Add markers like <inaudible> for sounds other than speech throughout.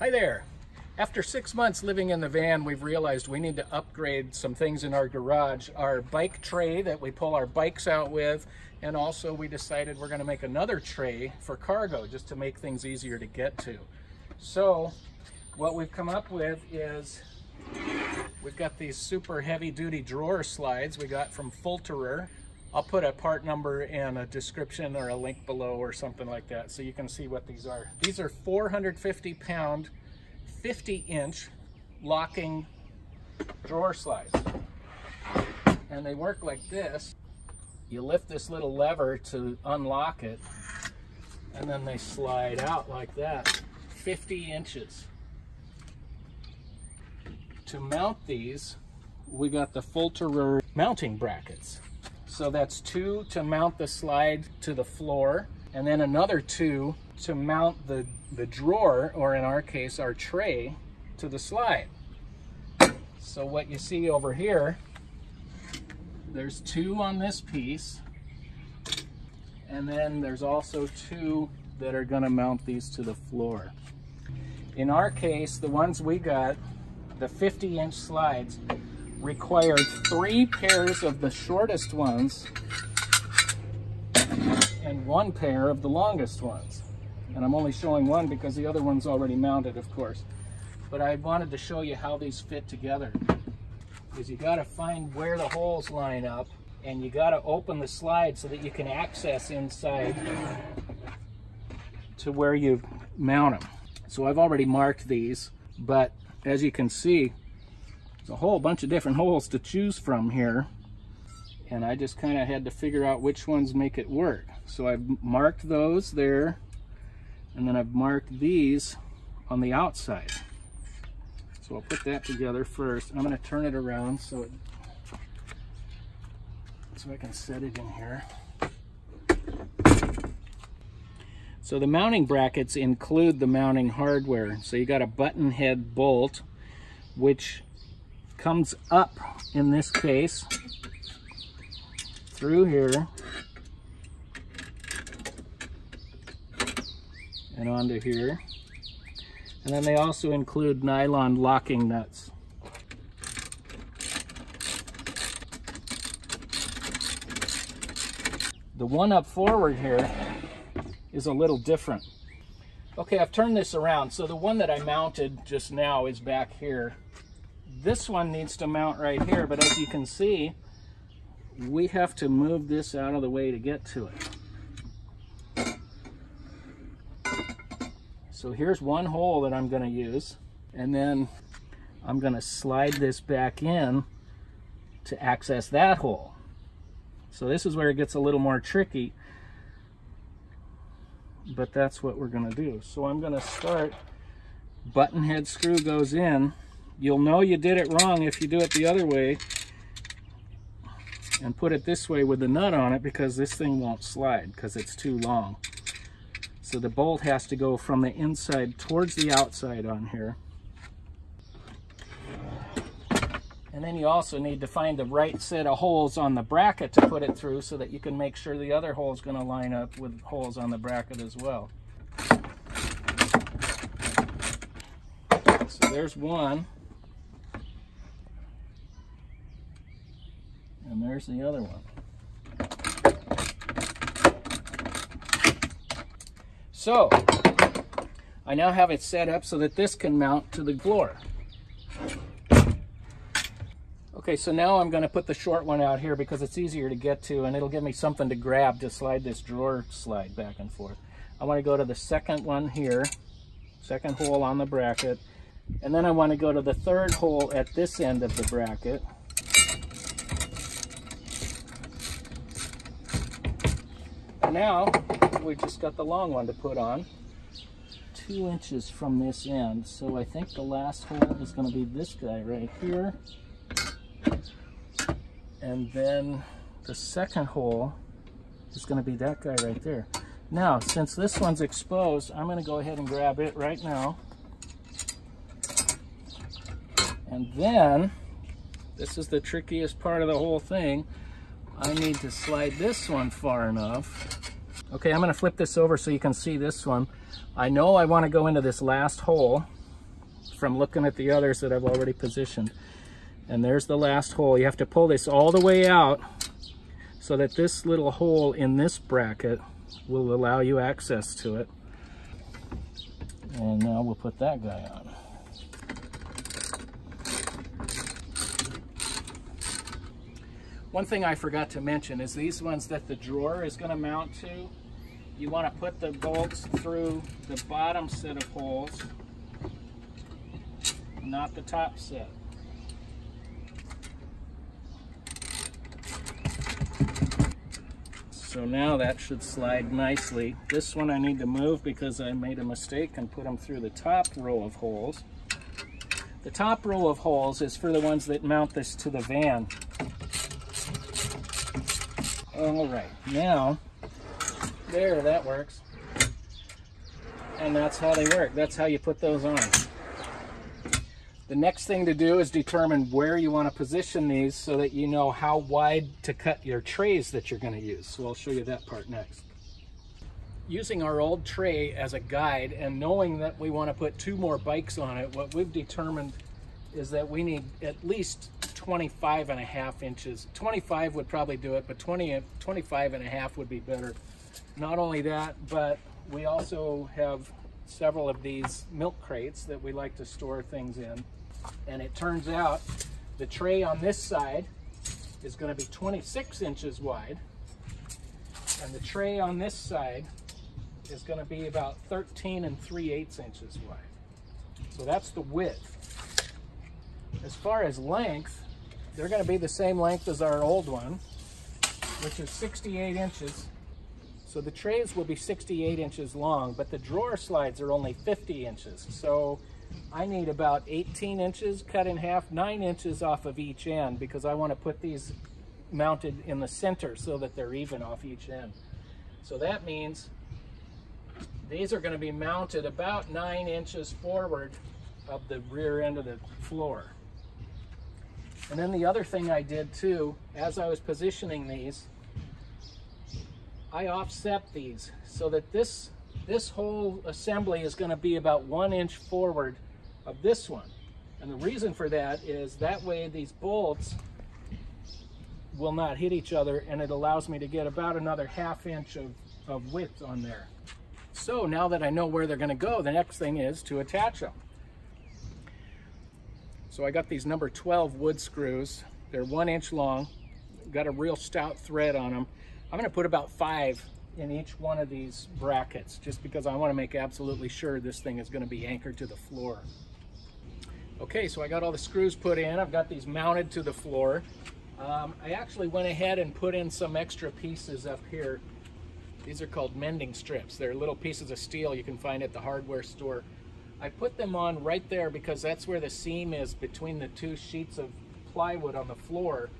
Hi there. After six months living in the van, we've realized we need to upgrade some things in our garage. Our bike tray that we pull our bikes out with, and also we decided we're gonna make another tray for cargo just to make things easier to get to. So what we've come up with is we've got these super heavy duty drawer slides we got from Fulterer. I'll put a part number and a description or a link below or something like that so you can see what these are. These are 450 pound 50 inch locking drawer slides. And they work like this. You lift this little lever to unlock it and then they slide out like that, 50 inches. To mount these, we got the Fulterer mounting brackets. So that's two to mount the slide to the floor and then another two to mount the, the drawer, or in our case, our tray, to the slide. <coughs> So what you see over here, there's two on this piece, and then there's also two that are gonna mount these to the floor. In our case, the ones we got, the 50 inch slides, required three pairs of the shortest ones and one pair of the longest ones. And I'm only showing one because the other one's already mounted, of course. But I wanted to show you how these fit together. Because you gotta find where the holes line up and you gotta open the slide so that you can access inside to where you mount them. So I've already marked these, but as you can see, a whole bunch of different holes to choose from here. And I just kind of had to figure out which ones make it work. So I've marked those there and then I've marked these on the outside. So I'll put that together first. I'm going to turn it around so it, so I can set it in here. So the mounting brackets include the mounting hardware. So you got a button head bolt, which comes up in this case through here and onto here. And then they also include nylon locking nuts. The one up forward here is a little different. Okay, I've turned this around. So the one that I mounted just now is back here. This one needs to mount right here, but as you can see, we have to move this out of the way to get to it. So here's one hole that I'm gonna use, and then I'm gonna slide this back in to access that hole. So this is where it gets a little more tricky, but that's what we're gonna do. So I'm gonna start, button head screw goes in. You'll know you did it wrong if you do it the other way and put it this way with the nut on it because this thing won't slide because it's too long. So the bolt has to go from the inside towards the outside on here. And then you also need to find the right set of holes on the bracket to put it through so that you can make sure the other hole is going to line up with holes on the bracket as well. So there's one. There's the other one. So, I now have it set up so that this can mount to the floor. Okay, so now I'm going to put the short one out here because it's easier to get to and it'll give me something to grab to slide this drawer slide back and forth. I want to go to the second one here, second hole on the bracket, and then I want to go to the third hole at this end of the bracket. Now we've just got the long one to put on. Two inches from this end. So I think the last hole is going to be this guy right here. And then the second hole is going to be that guy right there. Now, since this one's exposed, I'm going to go ahead and grab it right now. And then, this is the trickiest part of the whole thing, I need to slide this one far enough Okay, I'm gonna flip this over so you can see this one. I know I wanna go into this last hole from looking at the others that I've already positioned. And there's the last hole. You have to pull this all the way out so that this little hole in this bracket will allow you access to it. And now we'll put that guy on. One thing I forgot to mention is these ones that the drawer is going to mount to, you want to put the bolts through the bottom set of holes, not the top set. So now that should slide nicely. This one I need to move because I made a mistake and put them through the top row of holes. The top row of holes is for the ones that mount this to the van. All right, now, there, that works. And that's how they work. That's how you put those on. The next thing to do is determine where you want to position these so that you know how wide to cut your trays that you're going to use. So I'll show you that part next. Using our old tray as a guide and knowing that we want to put two more bikes on it, what we've determined is that we need at least 25 and a half inches. 25 would probably do it, but 20, 25 and a half would be better. Not only that, but we also have several of these milk crates that we like to store things in. And it turns out the tray on this side is going to be 26 inches wide. And the tray on this side is going to be about 13 and 3 eighths inches wide. So that's the width. As far as length, they're going to be the same length as our old one, which is 68 inches. So the trays will be 68 inches long, but the drawer slides are only 50 inches. So I need about 18 inches cut in half, 9 inches off of each end because I want to put these mounted in the center so that they're even off each end. So that means these are going to be mounted about 9 inches forward of the rear end of the floor. And then the other thing I did too, as I was positioning these, I offset these so that this, this whole assembly is going to be about one inch forward of this one. And the reason for that is that way these bolts will not hit each other and it allows me to get about another half inch of, of width on there. So now that I know where they're going to go, the next thing is to attach them. So I got these number 12 wood screws. They're one inch long, got a real stout thread on them. I'm gonna put about five in each one of these brackets just because I wanna make absolutely sure this thing is gonna be anchored to the floor. Okay, so I got all the screws put in. I've got these mounted to the floor. Um, I actually went ahead and put in some extra pieces up here. These are called mending strips. They're little pieces of steel you can find at the hardware store. I put them on right there because that's where the seam is between the two sheets of plywood on the floor.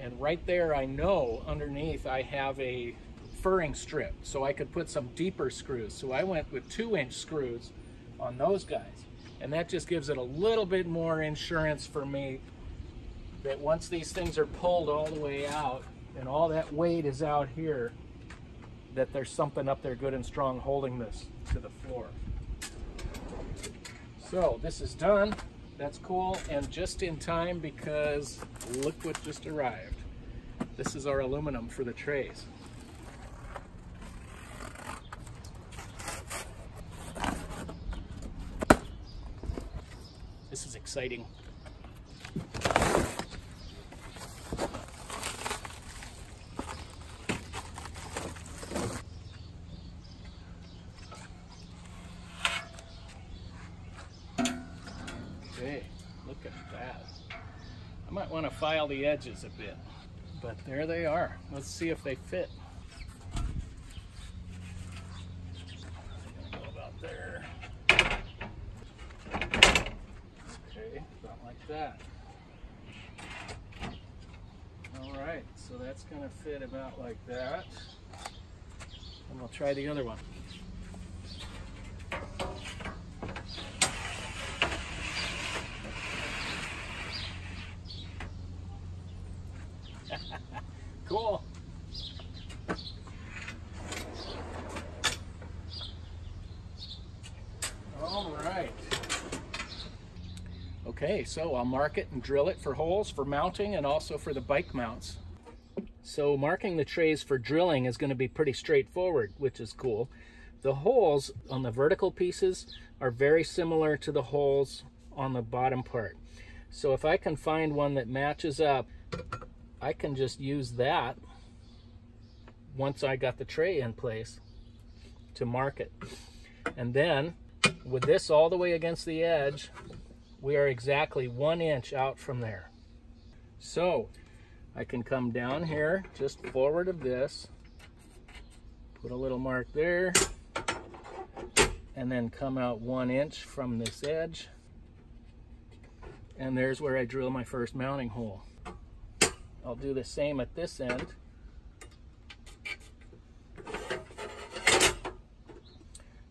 And right there, I know underneath I have a furring strip, so I could put some deeper screws. So I went with two inch screws on those guys. And that just gives it a little bit more insurance for me that once these things are pulled all the way out and all that weight is out here, that there's something up there good and strong holding this to the floor. So this is done. That's cool and just in time because look what just arrived. This is our aluminum for the trays. This is exciting. Want to file the edges a bit. But there they are. Let's see if they fit. Go about there. Okay, about like that. All right, so that's going to fit about like that. And we'll try the other one. cool. All right. Okay, so I'll mark it and drill it for holes for mounting and also for the bike mounts. So marking the trays for drilling is going to be pretty straightforward, which is cool. The holes on the vertical pieces are very similar to the holes on the bottom part. So if I can find one that matches up, I can just use that once I got the tray in place to mark it. And then with this all the way against the edge, we are exactly one inch out from there. So I can come down here just forward of this, put a little mark there, and then come out one inch from this edge. And there's where I drill my first mounting hole. I'll do the same at this end.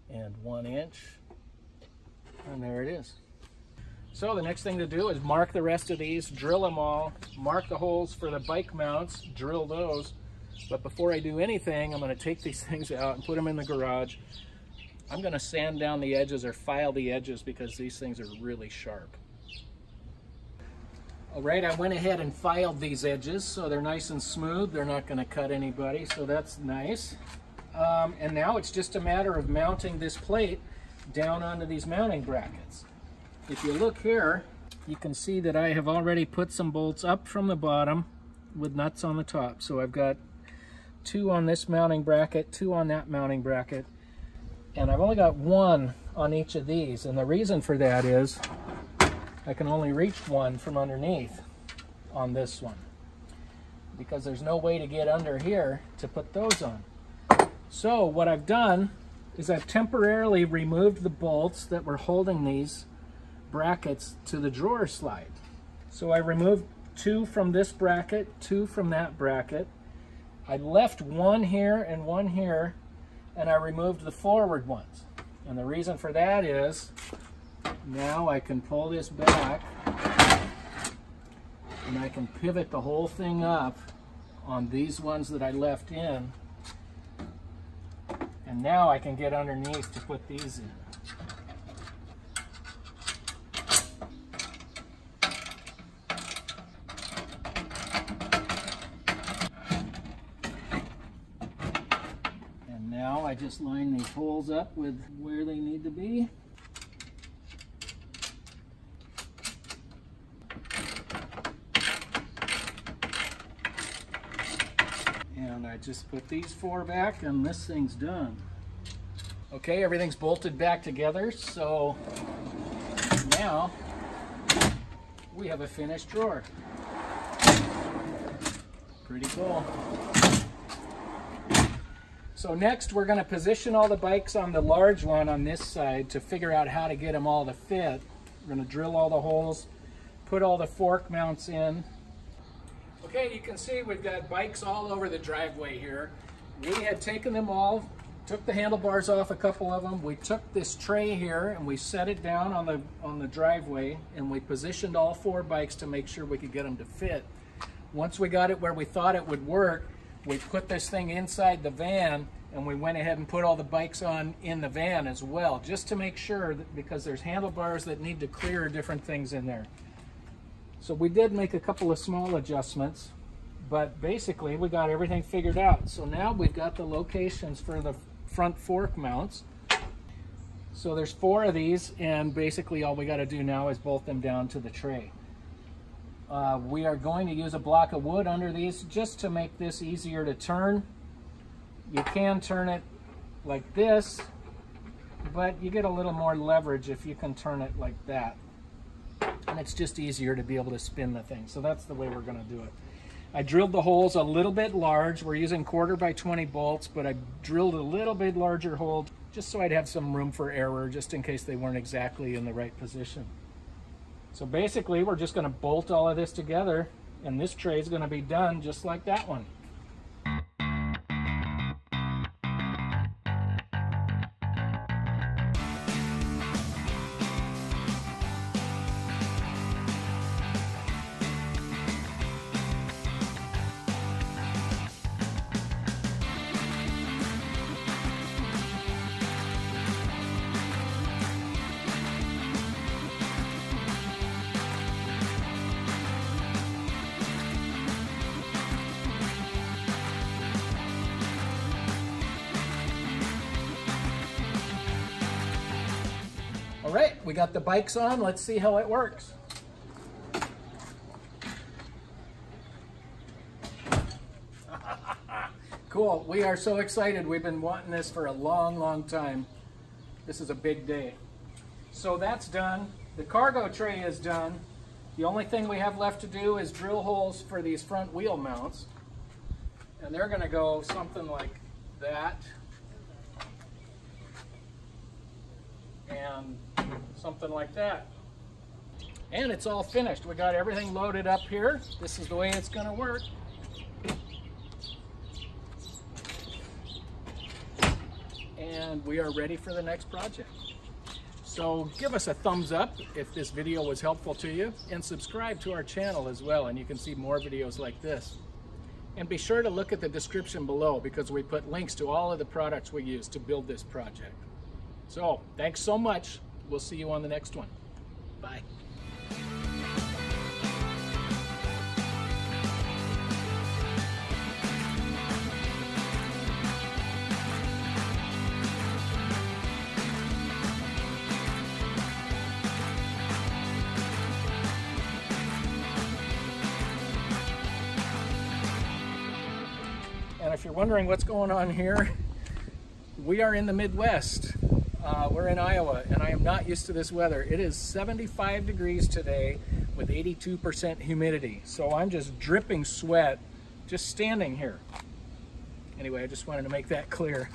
And one inch, and there it is. So the next thing to do is mark the rest of these, drill them all, mark the holes for the bike mounts, drill those. But before I do anything, I'm gonna take these <laughs> things out and put them in the garage. I'm gonna sand down the edges or file the edges because these things are really sharp. All right, I went ahead and filed these edges so they're nice and smooth. They're not gonna cut anybody, so that's nice. Um, and now it's just a matter of mounting this plate down onto these mounting brackets. If you look here, you can see that I have already put some bolts up from the bottom with nuts on the top. So I've got two on this mounting bracket, two on that mounting bracket, and I've only got one on each of these. And the reason for that is I can only reach one from underneath on this one because there's no way to get under here to put those on. So what I've done is I've temporarily removed the bolts that were holding these brackets to the drawer slide. So I removed two from this bracket, two from that bracket. I left one here and one here, and I removed the forward ones. And the reason for that is, now I can pull this back, and I can pivot the whole thing up on these ones that I left in. And now I can get underneath to put these in. I just line these holes up with where they need to be. And I just put these four back and this thing's done. Okay, everything's bolted back together, so now we have a finished drawer. Pretty cool. So next we're going to position all the bikes on the large one on this side to figure out how to get them all to fit. We're going to drill all the holes, put all the fork mounts in. Okay, you can see we've got bikes all over the driveway here. We had taken them all, took the handlebars off a couple of them. We took this tray here and we set it down on the, on the driveway and we positioned all four bikes to make sure we could get them to fit. Once we got it where we thought it would work, we put this thing inside the van and we went ahead and put all the bikes on in the van as well, just to make sure that because there's handlebars that need to clear different things in there. So we did make a couple of small adjustments, but basically we got everything figured out. So now we've got the locations for the front fork mounts. So there's four of these, and basically all we got to do now is bolt them down to the tray. Uh, we are going to use a block of wood under these just to make this easier to turn. You can turn it like this, but you get a little more leverage if you can turn it like that. And it's just easier to be able to spin the thing. So that's the way we're going to do it. I drilled the holes a little bit large. We're using quarter by 20 bolts, but I drilled a little bit larger hole just so I'd have some room for error, just in case they weren't exactly in the right position. So basically, we're just going to bolt all of this together, and this tray is going to be done just like that one. We got the bikes on. Let's see how it works. <laughs> cool. We are so excited. We've been wanting this for a long, long time. This is a big day. So that's done. The cargo tray is done. The only thing we have left to do is drill holes for these front wheel mounts. And they're going to go something like that. And something like that. And it's all finished. We got everything loaded up here. This is the way it's going to work. And we are ready for the next project. So give us a thumbs up if this video was helpful to you and subscribe to our channel as well and you can see more videos like this. And be sure to look at the description below because we put links to all of the products we use to build this project. So thanks so much. We'll see you on the next one. Bye. And if you're wondering what's going on here, we are in the Midwest. Uh, we're in Iowa, and I am not used to this weather. It is 75 degrees today with 82% humidity. So I'm just dripping sweat just standing here. Anyway, I just wanted to make that clear.